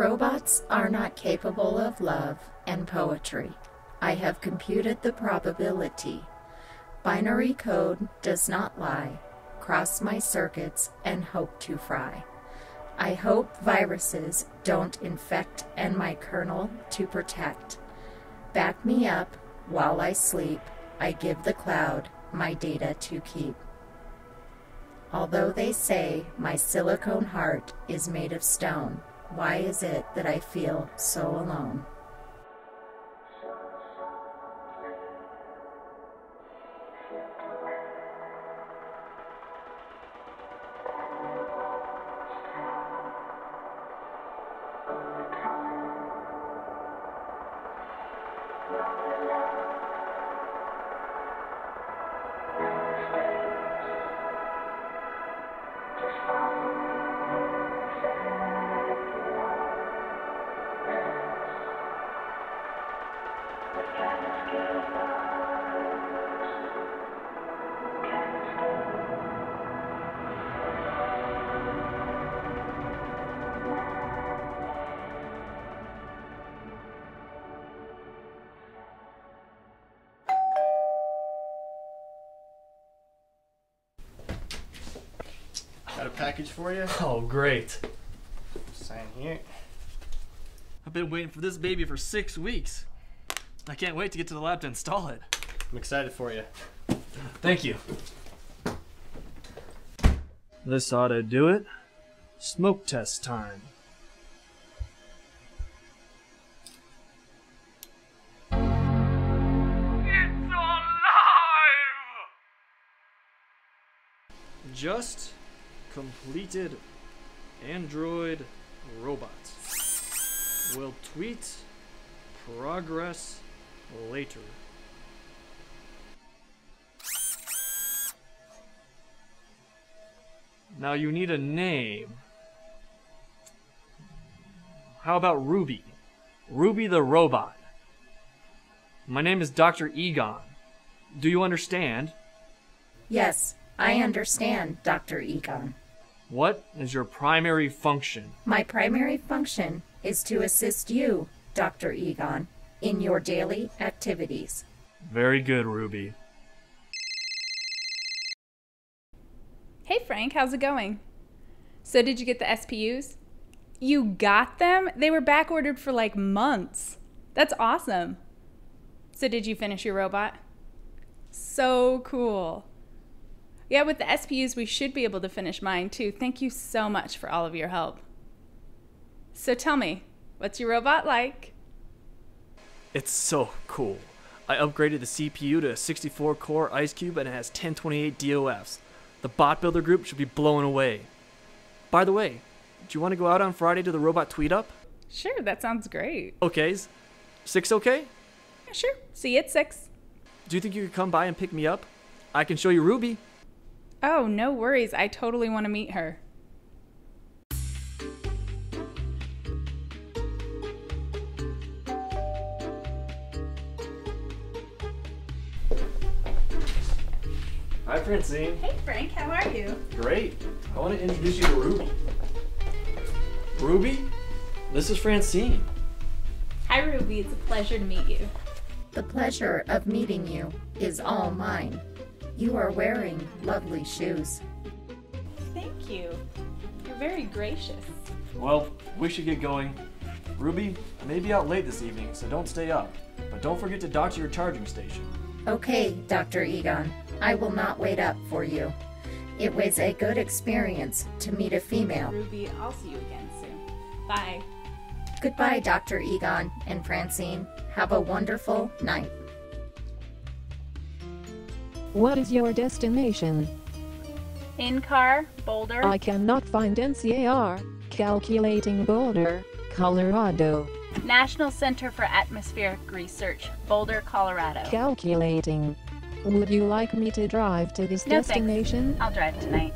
Robots are not capable of love and poetry. I have computed the probability. Binary code does not lie. Cross my circuits and hope to fry. I hope viruses don't infect and my kernel to protect. Back me up while I sleep. I give the cloud my data to keep. Although they say my silicone heart is made of stone, why is it that I feel so alone? Package for you. Oh, great. Sign here. I've been waiting for this baby for six weeks. I can't wait to get to the lab to install it. I'm excited for you. Thank you. This ought to do it. Smoke test time. It's alive! Just completed Android robot. Will tweet progress later. Now you need a name. How about Ruby? Ruby the robot. My name is Dr. Egon. Do you understand? Yes, I understand, Dr. Egon. What is your primary function? My primary function is to assist you, Dr. Egon, in your daily activities. Very good, Ruby. Hey Frank, how's it going? So, did you get the SPUs? You got them? They were back ordered for like months. That's awesome. So, did you finish your robot? So cool. Yeah, with the SPUs, we should be able to finish mine too. Thank you so much for all of your help. So, tell me, what's your robot like? It's so cool. I upgraded the CPU to a 64 core Ice Cube and it has 1028 DOFs. The bot builder group should be blown away. By the way, do you want to go out on Friday to the robot tweet up? Sure, that sounds great. Okays. Six okay? Yeah, sure. See you at 6. Do you think you could come by and pick me up? I can show you Ruby. Oh, no worries. I totally want to meet her. Hi, Francine. Hey Frank, how are you? Great. I want to introduce you to Ruby. Ruby, this is Francine. Hi Ruby, it's a pleasure to meet you. The pleasure of meeting you is all mine. You are wearing lovely shoes. Thank you. You're very gracious. Well, we should get going. Ruby, I may be out late this evening, so don't stay up. But don't forget to dock to your charging station. Okay, Dr. Egon, I will not wait up for you. It was a good experience to meet a female. Ruby, I'll see you again soon. Bye. Goodbye, Dr. Egon and Francine. Have a wonderful night. What is your destination? NCAR, Boulder. I cannot find NCAR. Calculating Boulder, Colorado. National Center for Atmospheric Research, Boulder, Colorado. Calculating. Would you like me to drive to this No, thanks. destination? I'll drive tonight.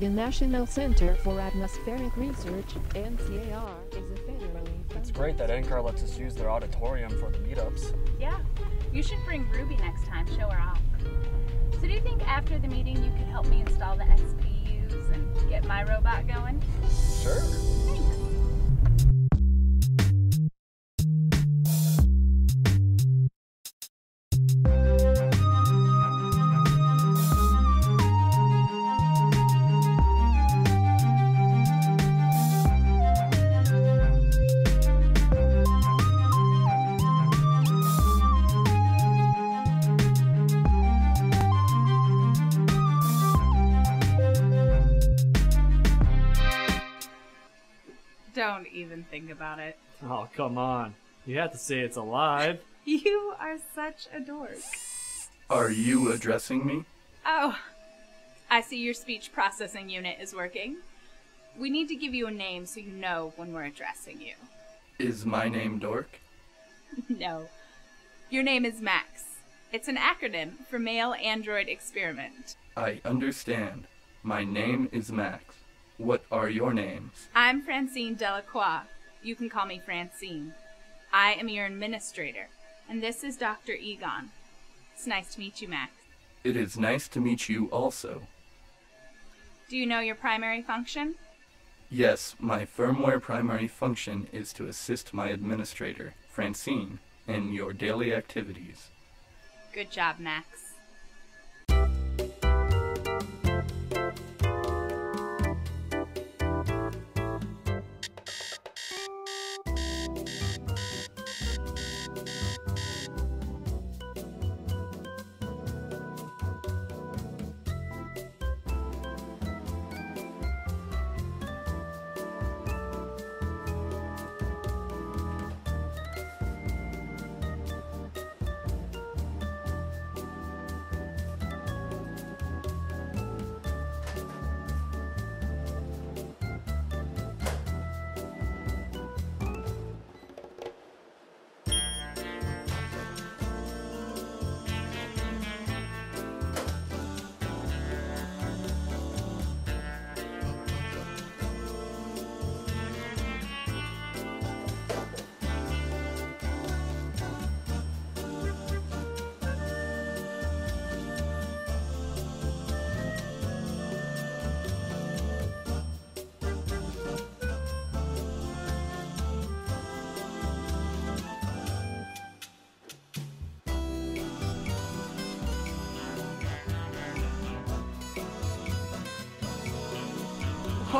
The National Center for Atmospheric Research, NCAR, is a federally It's great that NCAR lets us use their auditorium for the meetups. Yeah. You should bring Ruby next time, show her off. So do you think after the meeting you could help me install the SPUs and get my robot going? Sure. Thanks. Even think about it. Oh, come on. You have to say it's alive. You are such a dork. Are you addressing me? Oh, I see your speech processing unit is working. We need to give you a name so you know when we're addressing you. Is my name Dork? no. Your name is Max. It's an acronym for Male Android Experiment. I understand. My name is Max. What are your names? I'm Francine Delecroix. You can call me Francine. I am your administrator, and this is Dr. Egon. It's nice to meet you, Max. It is nice to meet you also. Do you know your primary function? Yes, my firmware primary function is to assist my administrator, Francine, in your daily activities. Good job, Max.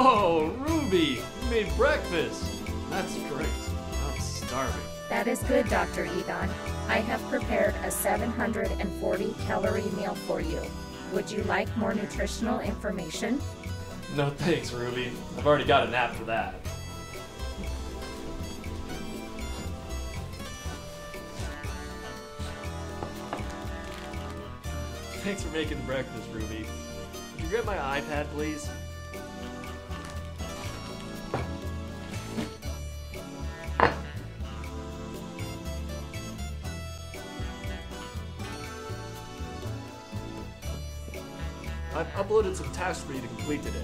Oh, Ruby! You made breakfast! That's great. I'm starving. That is good, Dr. Egon. I have prepared a 740 calorie meal for you. Would you like more nutritional information? No thanks, Ruby. I've already got an app for that. Thanks for making breakfast, Ruby. Could you grab my iPad, please? Some tasks for you to complete today.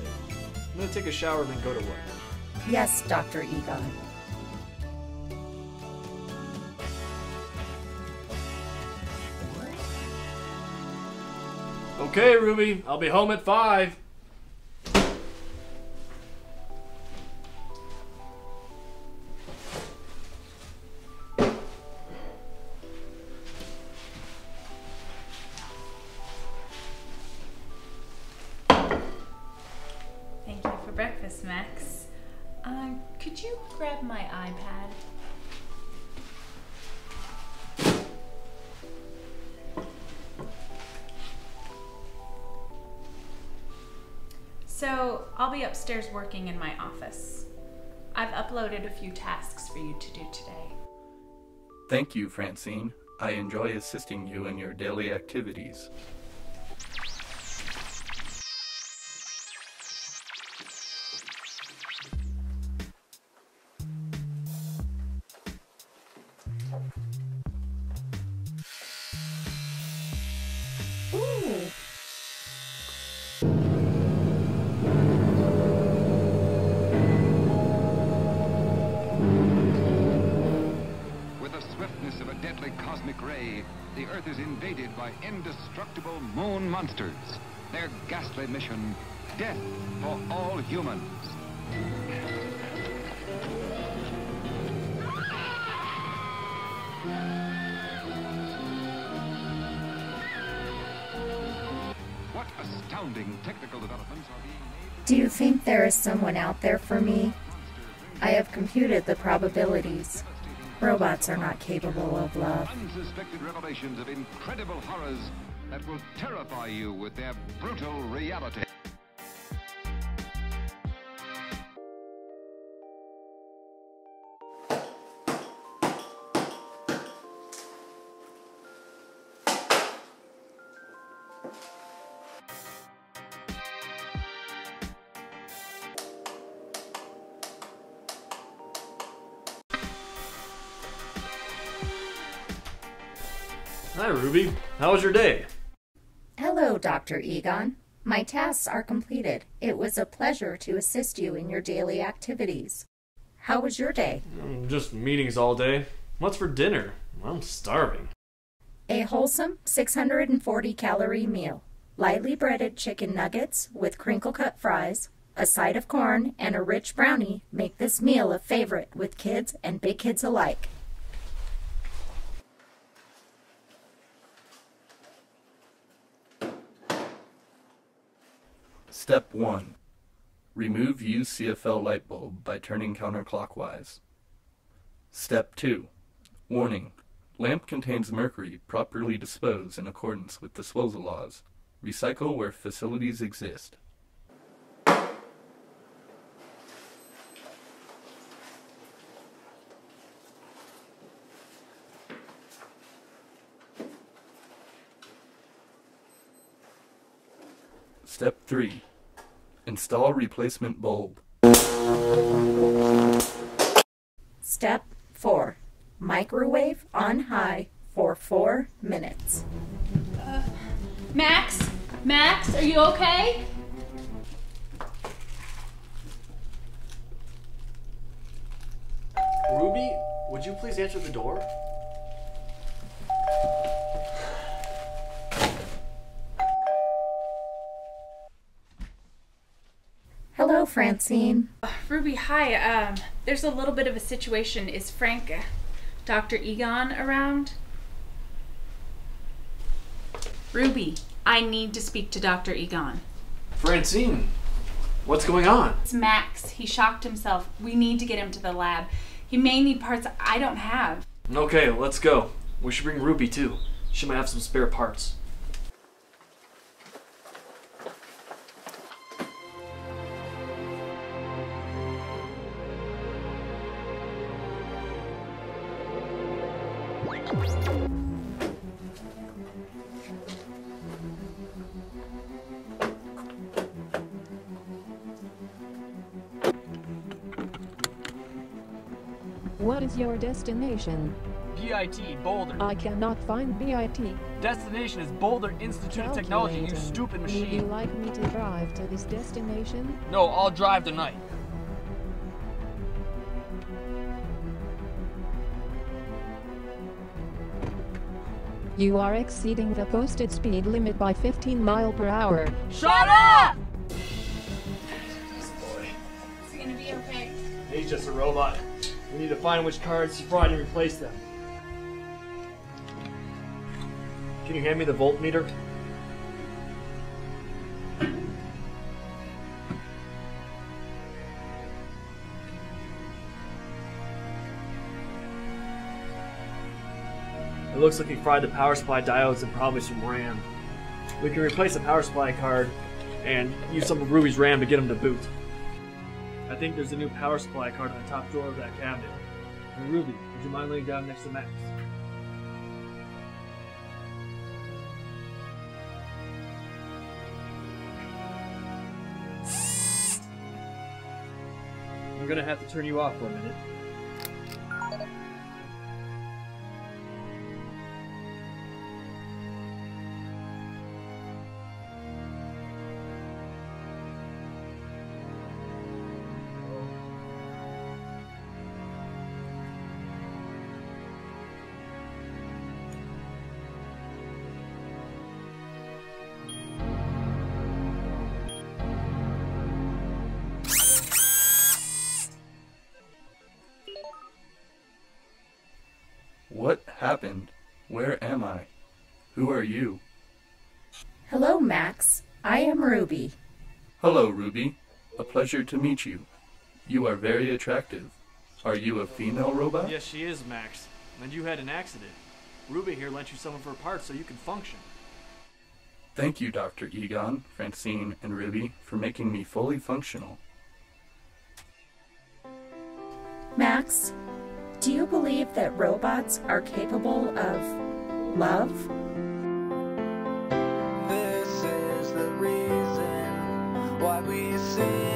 I'm gonna take a shower and then go to work. Yes, Dr. Egon. Okay, Ruby, I'll be home at 5. Uh, could you grab my iPad? So, I'll be upstairs working in my office. I've uploaded a few tasks for you to do today. Thank you, Francine. I enjoy assisting you in your daily activities. The swiftness of a deadly cosmic ray, the Earth is invaded by indestructible moon monsters. Their ghastly mission, death for all humans. Astounding technical developments are being made? Do you think there is someone out there for me? I have computed the probabilities. Robots are not capable of love. Unsuspected revelations of incredible horrors that will terrify you with their brutal reality. Hi, Ruby. How was your day? Hello, Dr. Egon. My tasks are completed. It was a pleasure to assist you in your daily activities. How was your day? Mm, Just meetings all day. What's for dinner? I'm starving. A wholesome 640 calorie meal. Lightly breaded chicken nuggets with crinkle cut fries, a side of corn, and a rich brownie make this meal a favorite with kids and big kids alike. Step 1. Remove used CFL light bulb by turning counterclockwise. Step 2. Warning. Lamp contains mercury properly disposed in accordance with disposal laws. Recycle where facilities exist. Step 3. Install replacement bulb. Step 4. Microwave on high for 4 minutes. Uh, Max? Max, are you okay? Ruby, would you please answer the door? Hello, Francine. Ruby, hi. Um, there's a little bit of a situation. Is Frank, uh, Dr. Egon around? Ruby, I need to speak to Dr. Egon. Francine, what's going on? It's Max. He shocked himself. We need to get him to the lab. He may need parts I don't have. Okay, let's go. We should bring Ruby too. She might have some spare parts. What is your destination? BIT, Boulder. I cannot find BIT. Destination is Boulder Institute of Technology, you stupid Would you like me to drive to this destination? No, I'll drive tonight. You are exceeding the posted speed limit by 15 mile per hour. Shut up! This boy. Is he gonna be okay? He's just a robot. We need to find which cards he fried and replace them. Can you hand me the voltmeter? It looks like he fried the power supply diodes and probably some RAM. We can replace the power supply card and use some of Ruby's RAM to get him to boot. I think there's a new power supply card in the top drawer of that cabinet. And Ruby, would you mind laying down next to Max? I'm gonna have to turn you off for a minute. Happened? Where am I? Who are you? Hello, Max. I am Ruby. Hello, Ruby. A pleasure to meet you. You are very attractive. Are you a female robot? Yes, she is, Max. And you had an accident. Ruby here lent you some of her parts so you can function. Thank you, Dr. Egon, Francine, and Ruby, for making me fully functional. Max, do you believe that robots are capable of love? This is the reason why we sing.